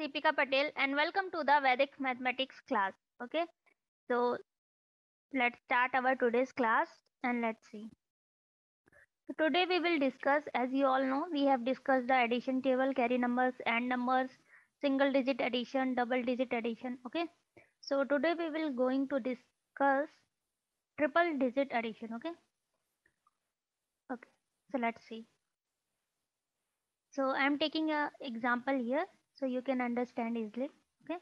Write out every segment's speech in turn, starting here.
Deepika Patel and welcome to the Vedic mathematics class. Okay, so let's start our today's class and let's see. So today we will discuss, as you all know, we have discussed the addition table, carry numbers, and numbers, single digit addition, double digit addition. Okay, so today we will going to discuss triple digit addition. Okay, okay, so let's see. So I'm taking a example here so you can understand easily. Okay.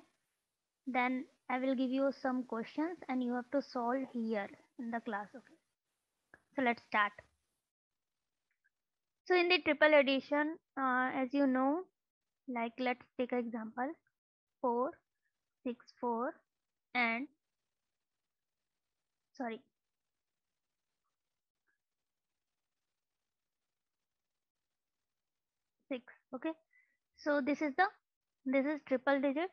Then I will give you some questions and you have to solve here in the class. Okay. So let's start. So in the triple addition, uh, as you know, like let's take an example 4, 6, 4 and sorry 6 okay so this is the this is triple digit.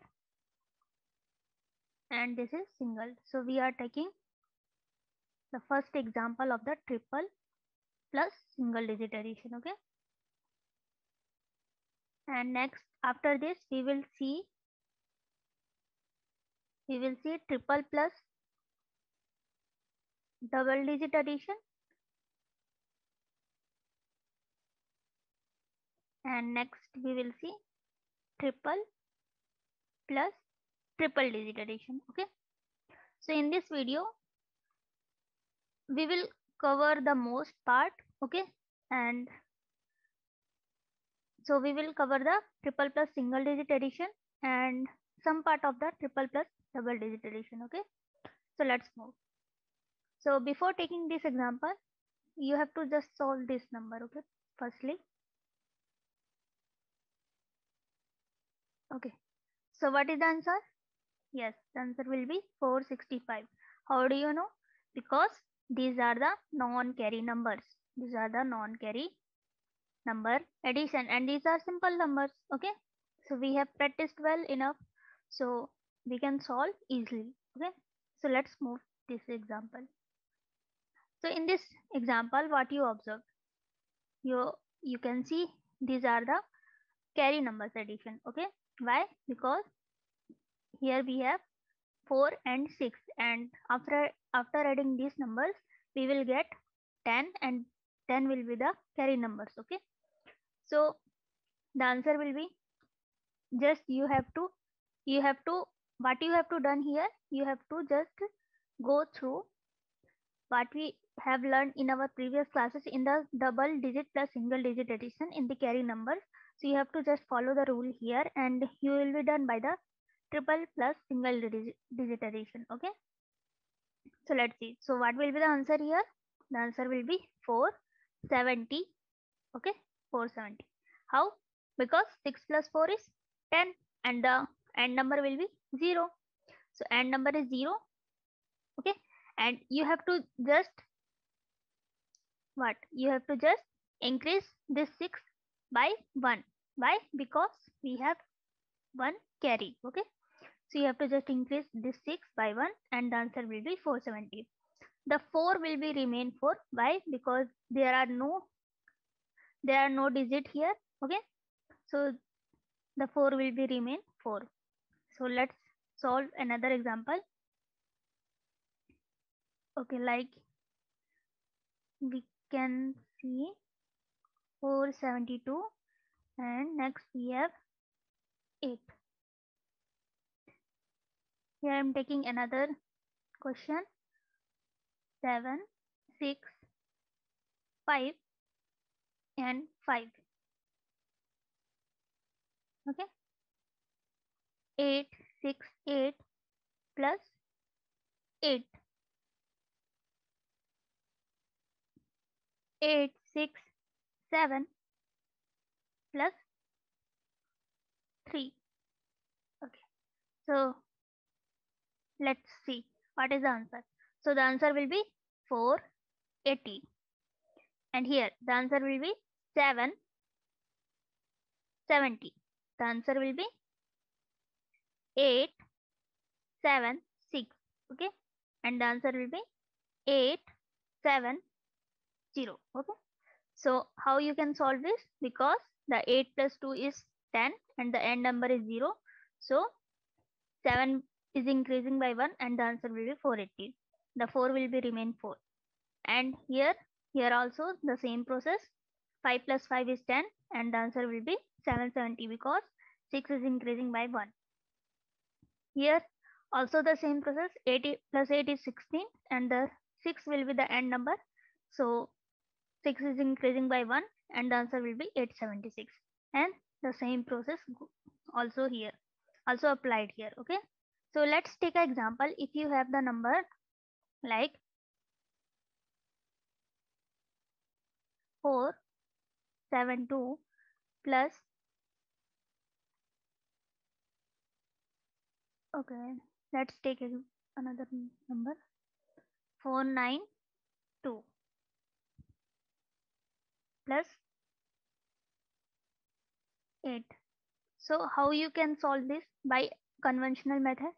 And this is single. So we are taking the first example of the triple plus single digit addition okay? And next after this we will see we will see triple plus double digit addition. And next we will see triple plus triple digit addition okay? So in this video we will cover the most part okay? And so we will cover the triple plus single digit addition and some part of the triple plus double digit addition okay? So let's move. So before taking this example you have to just solve this number okay? Firstly Okay. So what is the answer? Yes, the answer will be 465. How do you know? Because these are the non-carry numbers. These are the non-carry number addition and these are simple numbers. Okay. So we have practiced well enough. So we can solve easily. Okay. So let's move this example. So in this example, what you observe? You, you can see these are the carry numbers addition. Okay why? Because here we have 4 and 6 and after after adding these numbers we will get 10 and 10 will be the carry numbers okay? So the answer will be just you have to you have to what you have to done here you have to just go through what we have learned in our previous classes in the double digit plus single digit addition in the carry numbers so you have to just follow the rule here and you will be done by the triple plus single digit addition. Okay. So let's see. So what will be the answer here? The answer will be 470. Okay. 470. How? Because 6 plus 4 is 10 and the end number will be 0. So end number is 0. Okay. And you have to just what? You have to just increase this 6 by 1 why? Because we have one carry okay? So you have to just increase this 6 by 1 and the answer will be 470 the 4 will be remain 4 why? Because there are no there are no digit here okay? So the 4 will be remain 4 so let's solve another example. Okay like we can see 472 and next we have 8 here i'm taking another question. 7 6 5 and 5 okay. 8 6 8 plus 8 8 6 7 plus 3 okay. So let's see. What is the answer? So the answer will be 480 and here the answer will be 7 70 the answer will be 8 7 6 okay. And the answer will be 8 7 0 okay so how you can solve this because the 8 plus 2 is 10 and the end number is 0 So 7 is increasing by 1 and the answer will be 480. The 4 will be remain 4. And here, here also the same process. 5 plus 5 is 10 and the answer will be 770 because 6 is increasing by 1. Here also the same process 80 plus 8 is 16 and the 6 will be the end number. So 6 is increasing by 1 and the answer will be 876 and the same process also here also applied here okay? So let's take an example. If you have the number like 4 7 2 plus okay let's take another number. 492 plus 8 so how you can solve this? By conventional method.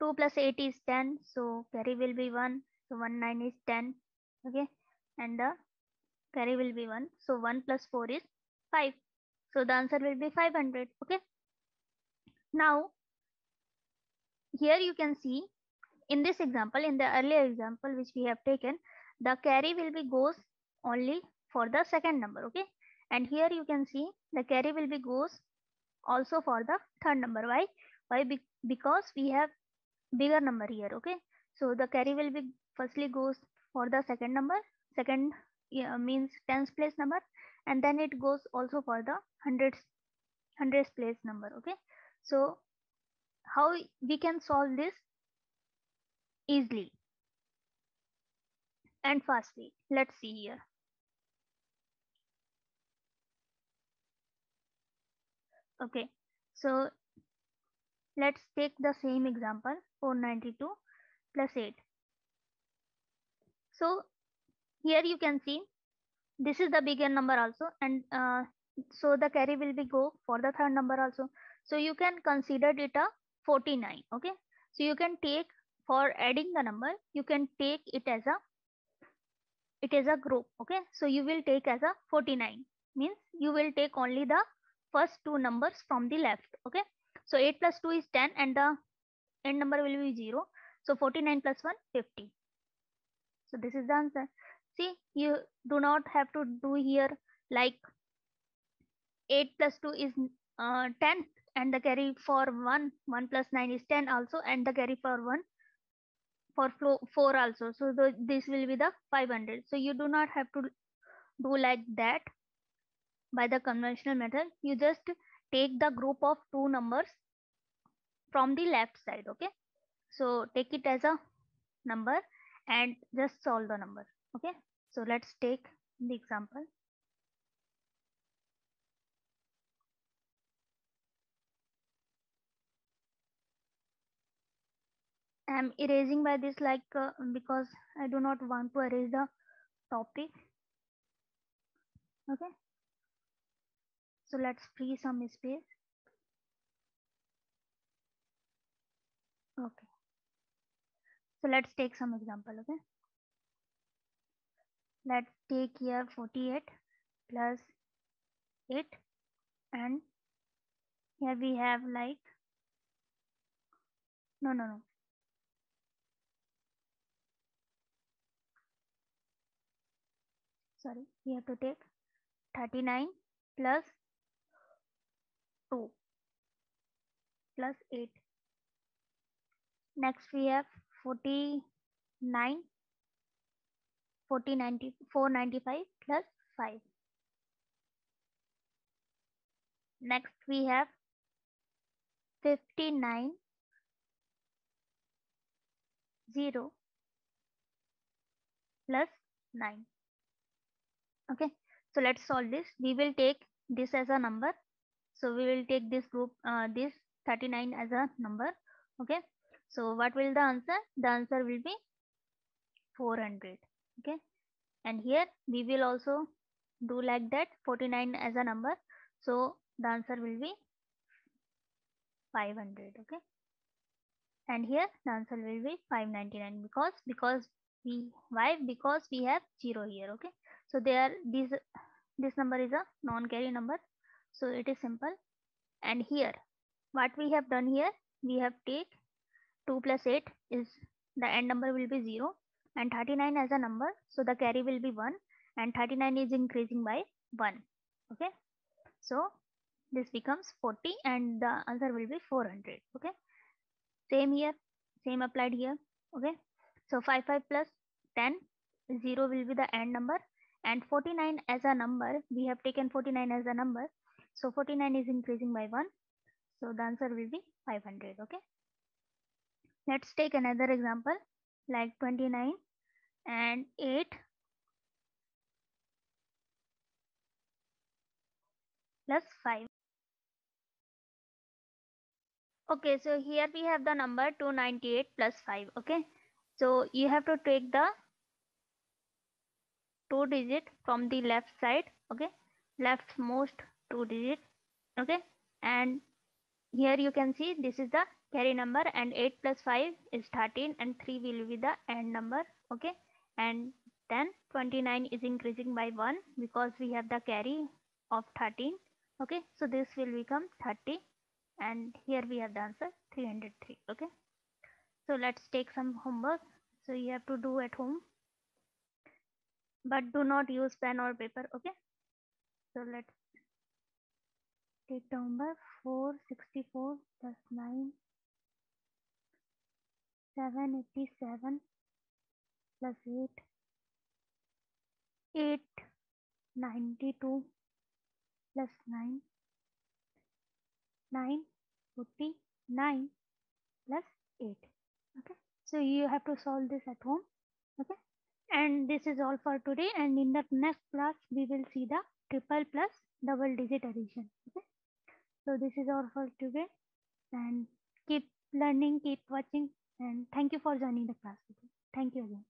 2 plus 8 is 10 so carry will be 1 so 1 9 is 10 okay? And the carry will be 1 so 1 plus 4 is 5 so the answer will be 500 okay? Now here you can see in this example in the earlier example which we have taken the carry will be goes only for the second number okay? And here you can see the carry will be goes also for the third number. Why? Why? Be because we have bigger number here okay? So the carry will be firstly goes for the second number. Second yeah, means tens place number. And then it goes also for the hundreds hundreds place number okay? So how we can solve this? Easily and fastly. Let's see here okay. So let's take the same example 492 plus 8 so here you can see this is the bigger number also and uh, so the carry will be go for the third number also. So you can consider it a 49 okay? So you can take for adding the number you can take it as a it is a group okay? So you will take as a 49 means you will take only the first two numbers from the left okay? So 8 plus 2 is 10 and the end number will be 0 so 49 plus 1 50 so this is the answer. See you do not have to do here like 8 plus 2 is uh, 10 and the carry for 1 1 plus 9 is 10 also and the carry for 1 for 4 also. So this will be the 500 so you do not have to do like that by the conventional method you just take the group of two numbers from the left side okay? So take it as a number and just solve the number okay? So let's take the example. I'm erasing by this like uh, because I do not want to erase the topic okay so let's free some space. Okay. So let's take some example, okay? Let's take here 48 plus 8 and here we have like no no no sorry we have to take 39 plus 2 plus 8. Next we have 49, 4090, 495 plus 5. Next we have 59 0 plus 9 okay so let's solve this we will take this as a number so we will take this group uh, this 39 as a number okay? So what will the answer? The answer will be 400 okay? And here we will also do like that 49 as a number. So the answer will be 500 okay? And here the answer will be 599 because because we why? Because we have zero here okay? So there this this number is a non-carry number so it is simple. And here what we have done here we have take 2 plus 8 is the end number will be 0 and 39 as a number so the carry will be 1 and 39 is increasing by 1 okay? So this becomes 40 and the answer will be 400 okay? Same here same applied here okay? So 5 5 plus 10 0 will be the end number. And 49 as a number we have taken 49 as a number so 49 is increasing by 1 so the answer will be 500 okay? Let's take another example like 29 and 8 plus 5 okay so here we have the number 298 plus 5 okay? So you have to take the two digit from the left side okay? Leftmost two digit okay? And here you can see this is the carry number and 8 plus 5 is 13 and 3 will be the end number okay? And then 29 is increasing by 1 because we have the carry of 13 okay? So this will become 30 and here we have the answer 303 okay? So let's take some homework. So you have to do at home but do not use pen or paper okay? So let's take the homework 464 plus 9 787 plus 8 892 plus 9 949 plus 8 okay? So you have to solve this at home. Okay? And this is all for today. And in the next class we will see the triple plus double digit addition. Okay so this is all for today and keep learning keep watching. And thank you for joining the class thank you again